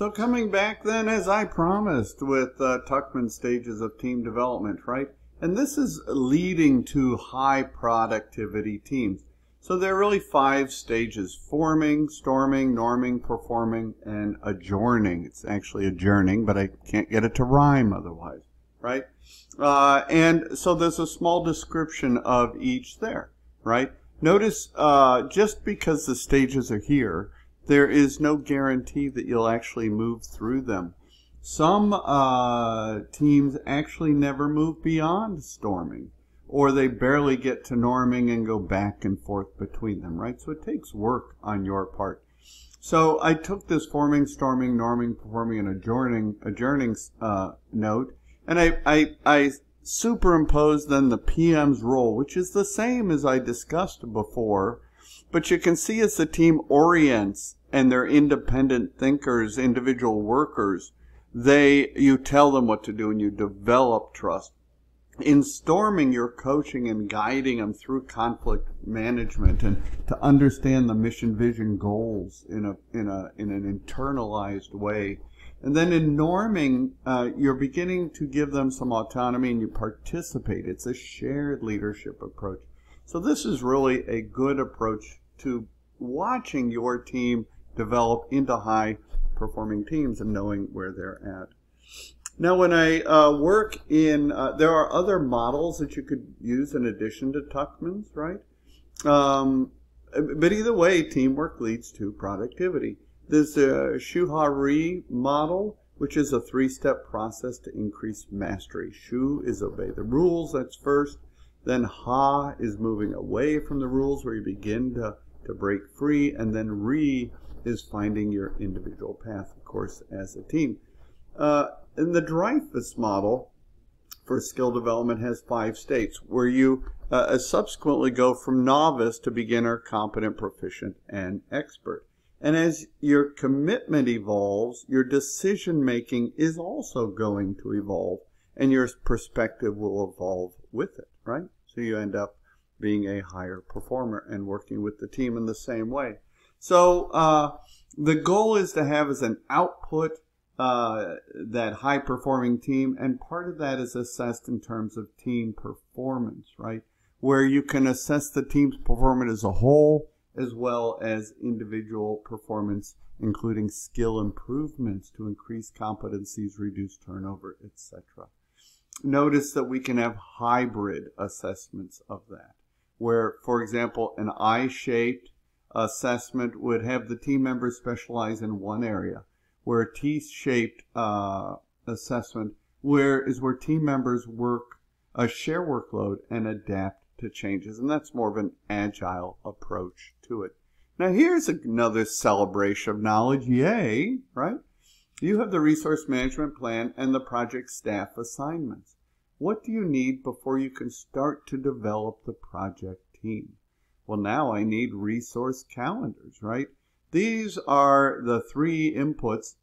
So coming back then, as I promised, with uh, Tuckman stages of team development, right? And this is leading to high productivity teams. So there are really five stages, forming, storming, norming, performing, and adjourning. It's actually adjourning, but I can't get it to rhyme otherwise, right? Uh, and so there's a small description of each there, right? Notice uh, just because the stages are here, there is no guarantee that you'll actually move through them. Some uh, teams actually never move beyond storming or they barely get to norming and go back and forth between them, right? So it takes work on your part. So I took this forming, storming, norming, performing, and adjourning, adjourning uh, note, and I, I, I superimposed then the PM's role, which is the same as I discussed before, but you can see as the team orients and they're independent thinkers, individual workers, they, you tell them what to do and you develop trust in storming, you're coaching and guiding them through conflict management and to understand the mission, vision, goals in a in a in an internalized way. And then in norming, uh, you're beginning to give them some autonomy and you participate. It's a shared leadership approach. So this is really a good approach to watching your team develop into high performing teams and knowing where they're at. Now, when I uh, work in, uh, there are other models that you could use in addition to Tuckman's, right? Um, but either way, teamwork leads to productivity. There's a Shu-Ha-Ri model, which is a three-step process to increase mastery. Shu is obey the rules, that's first. Then Ha is moving away from the rules where you begin to, to break free. And then Ri is finding your individual path, of course, as a team. Uh, in the Dreyfus model for skill development has five states where you uh, subsequently go from novice to beginner, competent, proficient, and expert. And as your commitment evolves, your decision making is also going to evolve and your perspective will evolve with it, right? So you end up being a higher performer and working with the team in the same way. So uh, the goal is to have as an output uh, that high performing team, and part of that is assessed in terms of team performance, right? Where you can assess the team's performance as a whole as well as individual performance, including skill improvements to increase competencies, reduce turnover, etc. Notice that we can have hybrid assessments of that, where, for example, an I-shaped assessment would have the team members specialize in one area where a T-shaped uh, assessment where is where team members work a share workload and adapt to changes and that's more of an agile approach to it now here's another celebration of knowledge. Yay right? You have the resource management plan and the project staff assignments. What do you need before you can start to develop the project team? Well now i need resource calendars right? These are the three inputs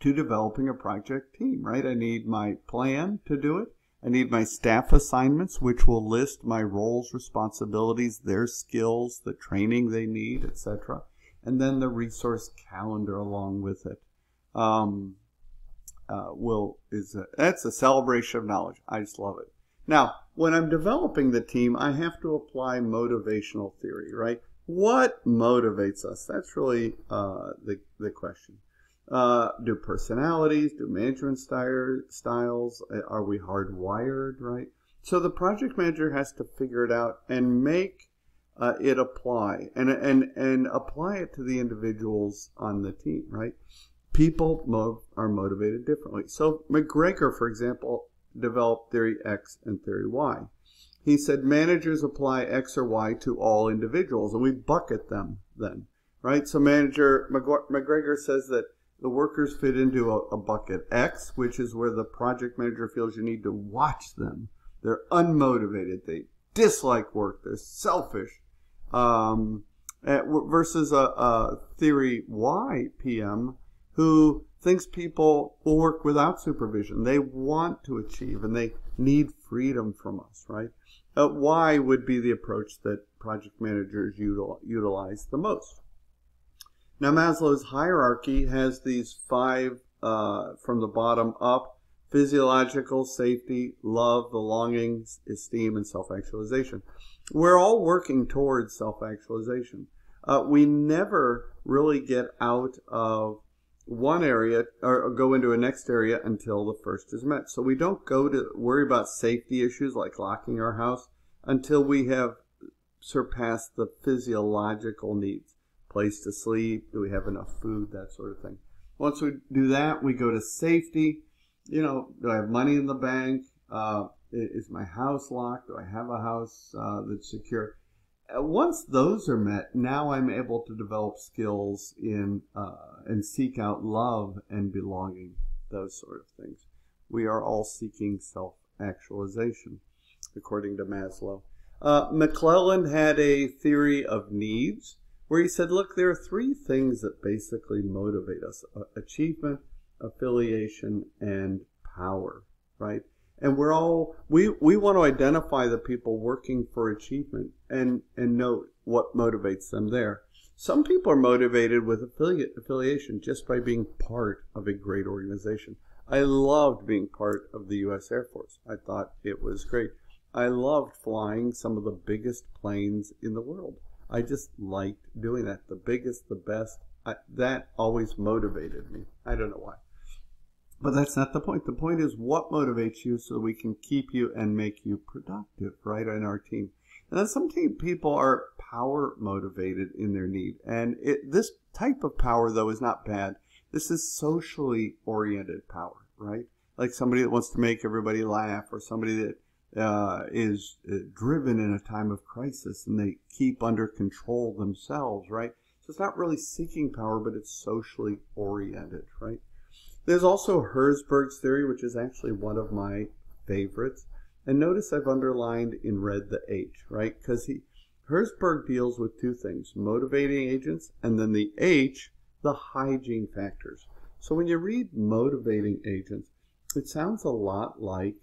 to developing a project team, right? I need my plan to do it. I need my staff assignments, which will list my roles, responsibilities, their skills, the training they need, etc. And then the resource calendar along with it. Um, uh, will is a, that's a celebration of knowledge. I just love it. Now, when I'm developing the team, I have to apply motivational theory, right? What motivates us? That's really uh, the the question. Uh, do personalities, do management style, styles, uh, are we hardwired, right? So the project manager has to figure it out and make uh, it apply and, and, and apply it to the individuals on the team, right? People mo- are motivated differently. So McGregor, for example, developed theory X and theory Y. He said managers apply X or Y to all individuals and we bucket them then, right? So manager McGregor says that the workers fit into a, a, bucket X, which is where the project manager feels you need to watch them. They're unmotivated. They dislike work. They're selfish. Um, versus a, a theory Y PM who thinks people will work without supervision. They want to achieve and they need freedom from us, right? Uh, y would be the approach that project managers util- utilize the most. Now, Maslow's hierarchy has these five uh, from the bottom up physiological, safety, love, belonging, esteem, and self actualization. We're all working towards self actualization. Uh, we never really get out of one area or go into a next area until the first is met. So we don't go to worry about safety issues like locking our house until we have surpassed the physiological needs. Place to sleep, do we have enough food, that sort of thing. Once we do that, we go to safety. You know, do I have money in the bank? Uh, is my house locked? Do I have a house uh, that's secure? Uh, once those are met, now I'm able to develop skills in uh, and seek out love and belonging, those sort of things. We are all seeking self actualization, according to Maslow. Uh, McClelland had a theory of needs where he said, look, there are three things that basically motivate us uh, achievement, affiliation, and power, right? and we're all we we want to identify the people working for achievement and and note what motivates them there. Some people are motivated with affiliate affiliation just by being part of a great organization. I loved being part of the u.s air force. I thought it was great. I loved flying some of the biggest planes in the world i just liked doing that the biggest the best I, that always motivated me i don't know why but that's not the point. The point is what motivates you so we can keep you and make you productive, right, in our team. And then some people are power motivated in their need. And it, this type of power, though, is not bad. This is socially oriented power, right? Like somebody that wants to make everybody laugh or somebody that uh, is uh, driven in a time of crisis and they keep under control themselves, right? So it's not really seeking power, but it's socially oriented, right? There's also Herzberg's theory, which is actually one of my favorites. And notice I've underlined in red the H, right? Because he Herzberg deals with two things, motivating agents, and then the H, the hygiene factors. So when you read motivating agents, it sounds a lot like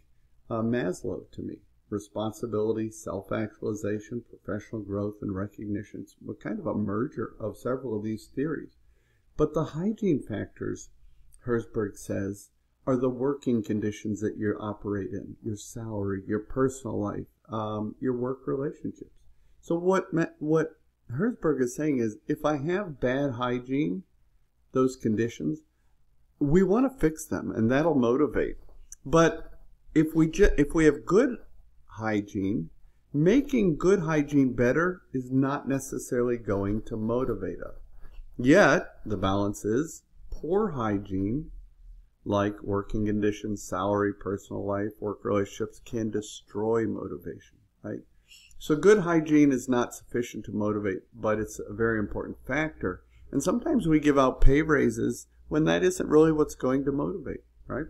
uh, Maslow to me. Responsibility, self-actualization, professional growth, and recognition. It's kind of a merger of several of these theories. But the hygiene factors Herzberg says, are the working conditions that you operate in, your salary, your personal life, um, your work relationships. So what what Herzberg is saying is, if I have bad hygiene, those conditions, we want to fix them, and that'll motivate. But if we ju- if we have good hygiene, making good hygiene better is not necessarily going to motivate us. Yet the balance is poor hygiene, like working conditions, salary, personal life, work relationships, can destroy motivation, right? So good hygiene is not sufficient to motivate, but it's a very important factor. And sometimes we give out pay raises when that isn't really what's going to motivate, right?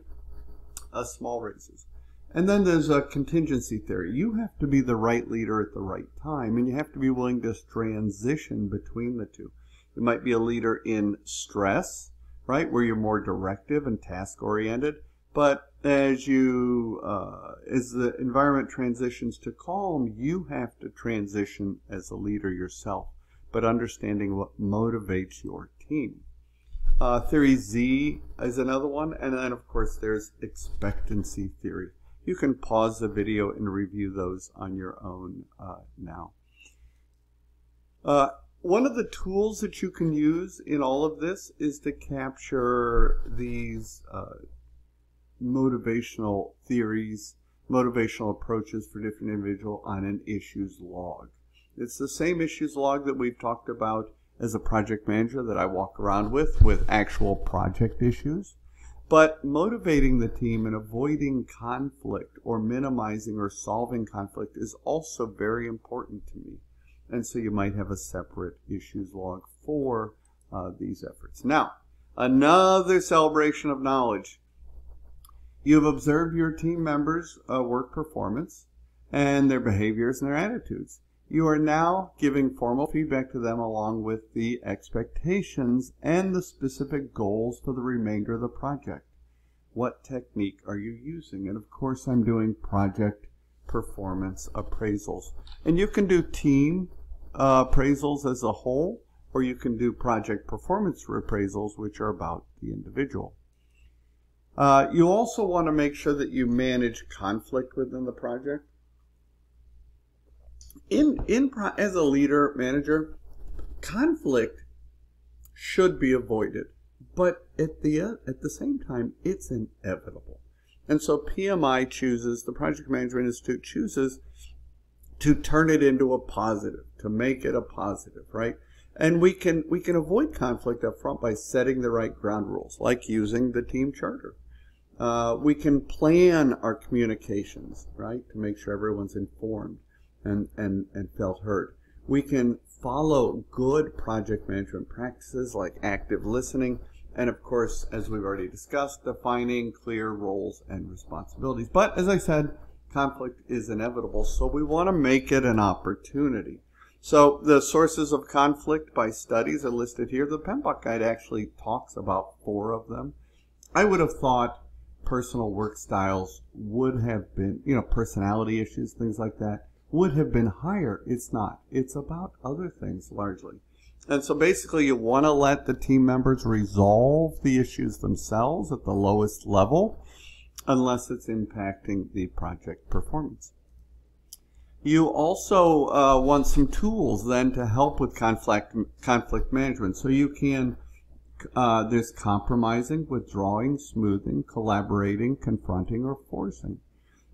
Uh, small raises. And then there's a contingency theory. You have to be the right leader at the right time, and you have to be willing to transition between the two. You might be a leader in stress, right? Where you're more directive and task oriented. But as you, uh, as the environment transitions to calm, you have to transition as a leader yourself, but understanding what motivates your team. Uh, theory Z is another one, and then of course there's expectancy theory. You can pause the video and review those on your own uh, now. Uh, one of the tools that you can use in all of this is to capture these uh, motivational theories, motivational approaches for different individuals on an issues log. It's the same issues log that we've talked about as a project manager that I walk around with, with actual project issues. But motivating the team and avoiding conflict or minimizing or solving conflict is also very important to me. And so you might have a separate issues log for uh, these efforts. Now, another celebration of knowledge. You've observed your team members' uh, work performance and their behaviors and their attitudes. You are now giving formal feedback to them along with the expectations and the specific goals for the remainder of the project. What technique are you using? And of course, I'm doing project performance appraisals. And you can do team uh, appraisals as a whole, or you can do project performance appraisals, which are about the individual. Uh, you also want to make sure that you manage conflict within the project. In, in as a leader manager, conflict should be avoided, but at the at the same time, it's inevitable. And so PMI chooses, the Project Management Institute chooses to turn it into a positive, to make it a positive, right? And we can we can avoid conflict up front by setting the right ground rules, like using the team charter. Uh, we can plan our communications, right, to make sure everyone's informed and, and, and felt heard. We can follow good project management practices like active listening, and of course, as we've already discussed, defining clear roles and responsibilities. But as I said, conflict is inevitable, so we want to make it an opportunity. So the sources of conflict by studies are listed here. The PMBOK guide actually talks about four of them. I would have thought personal work styles would have been, you know, personality issues, things like that, would have been higher. It's not. It's about other things largely. And so basically you want to let the team members resolve the issues themselves at the lowest level unless it's impacting the project performance. You also uh, want some tools then to help with conflict conflict management. So you can uh, there's compromising, withdrawing, smoothing, collaborating, confronting, or forcing.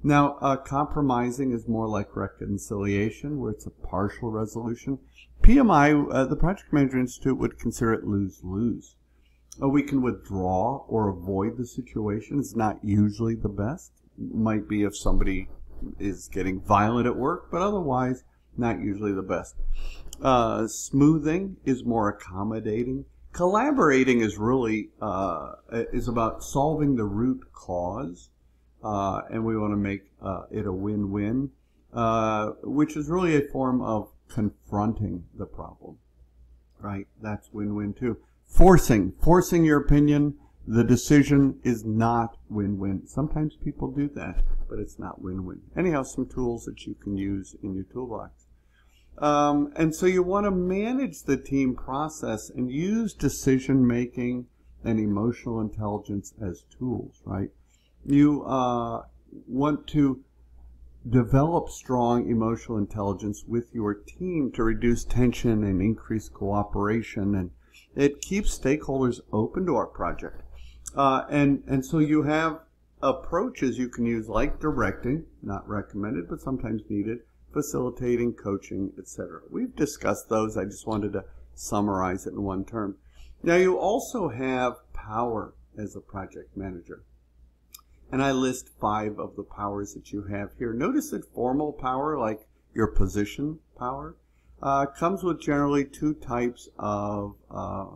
Now, uh, compromising is more like reconciliation, where it's a partial resolution. PMI, uh, the Project Manager Institute, would consider it lose-lose. Uh, we can withdraw or avoid the situation. It's not usually the best. It might be if somebody is getting violent at work, but otherwise, not usually the best. Uh, smoothing is more accommodating. Collaborating is really uh, is about solving the root cause uh, and we want to make uh, it a win-win, uh, which is really a form of confronting the problem, right? That's win-win too. Forcing, forcing your opinion, the decision is not win-win. Sometimes people do that, but it's not win-win. Anyhow, some tools that you can use in your toolbox. Um, and so you want to manage the team process and use decision making and emotional intelligence as tools, right? You uh, want to develop strong emotional intelligence with your team to reduce tension and increase cooperation and it keeps stakeholders open to our project. Uh, and and so you have approaches you can use like directing not recommended but sometimes needed facilitating coaching etc we've discussed those. I just wanted to summarize it in one term. Now you also have power as a project manager and I list five of the powers that you have here. Notice that formal power, like your position power, uh, comes with generally two types of uh,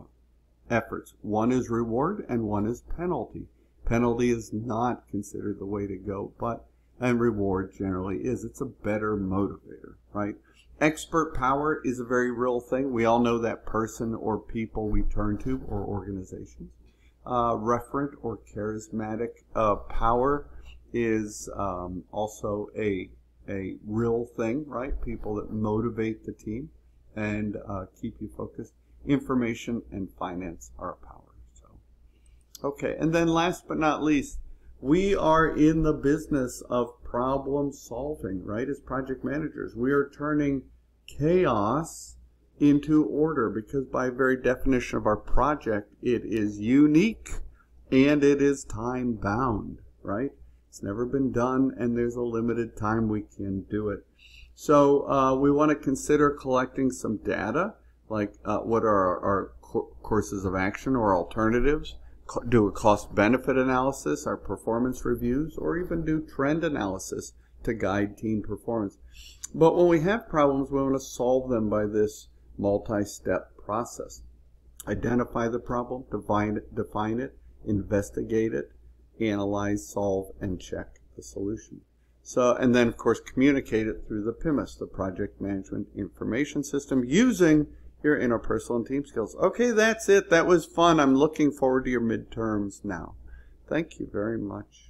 efforts. One is reward and one is penalty. Penalty is not considered the way to go, but and reward generally is. It's a better motivator, right? Expert power is a very real thing. We all know that person or people we turn to or organizations uh, referent or charismatic uh, power is um, also a a real thing, right? People that motivate the team and uh, keep you focused. Information and finance are a power. So, okay, and then last but not least, we are in the business of problem solving, right? As project managers, we are turning chaos into order because by very definition of our project, it is unique and it is time bound, right? It's never been done and there's a limited time we can do it. So uh, we want to consider collecting some data, like uh, what are our, our courses of action or alternatives, do a cost benefit analysis, our performance reviews, or even do trend analysis to guide team performance. But when we have problems, we want to solve them by this multi-step process. Identify the problem, define it, define it, investigate it, analyze, solve, and check the solution. So, and then of course communicate it through the PIMIS, the Project Management Information System, using your interpersonal and team skills. Okay, that's it. That was fun. I'm looking forward to your midterms now. Thank you very much.